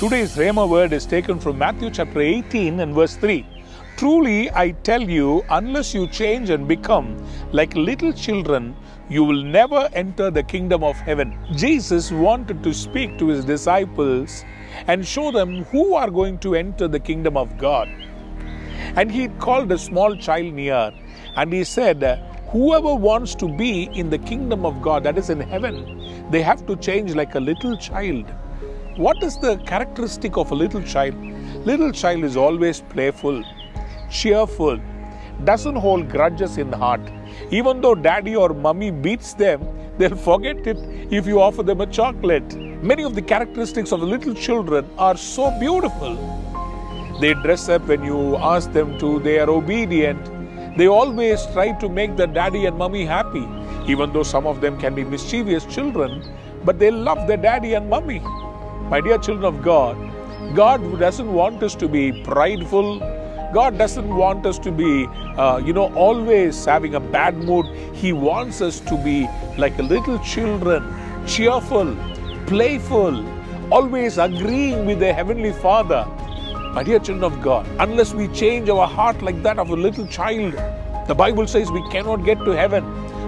Today's Rhema word is taken from Matthew chapter 18 and verse 3. Truly I tell you, unless you change and become like little children, you will never enter the kingdom of heaven. Jesus wanted to speak to his disciples and show them who are going to enter the kingdom of God. And he called a small child near and he said, Whoever wants to be in the kingdom of God, that is in heaven, they have to change like a little child. What is the characteristic of a little child? Little child is always playful, cheerful, doesn't hold grudges in the heart. Even though daddy or mummy beats them, they'll forget it if you offer them a chocolate. Many of the characteristics of the little children are so beautiful. They dress up when you ask them to, they are obedient, they always try to make their daddy and mummy happy, even though some of them can be mischievous children, but they love their daddy and mummy. My dear children of God, God doesn't want us to be prideful. God doesn't want us to be, uh, you know, always having a bad mood. He wants us to be like a little children, cheerful, playful, always agreeing with the Heavenly Father. My dear children of God, unless we change our heart like that of a little child, the Bible says we cannot get to heaven.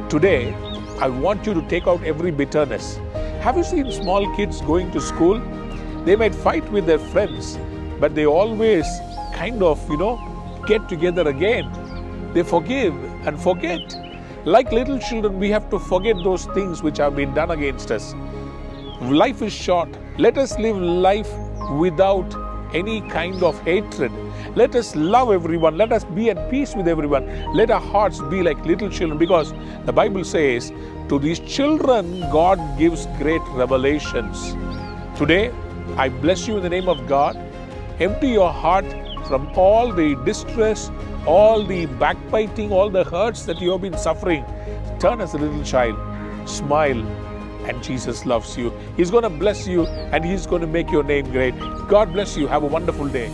Today, I want you to take out every bitterness. Have you seen small kids going to school? They might fight with their friends, but they always kind of, you know, get together again. They forgive and forget. Like little children, we have to forget those things which have been done against us. Life is short. Let us live life without any kind of hatred. Let us love everyone. Let us be at peace with everyone. Let our hearts be like little children because the Bible says, to these children, God gives great revelations. Today, I bless you in the name of God. Empty your heart from all the distress, all the backbiting, all the hurts that you have been suffering. Turn as a little child. Smile and Jesus loves you. He's going to bless you and He's going to make your name great. God bless you. Have a wonderful day.